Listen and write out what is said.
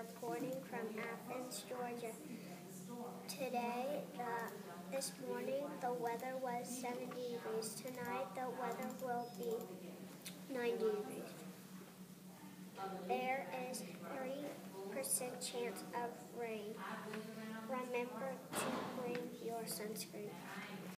Reporting from Athens, Georgia. Today, the, this morning, the weather was 70 degrees. Tonight, the weather will be 90 degrees. There is 3% chance of rain. Remember to bring your sunscreen.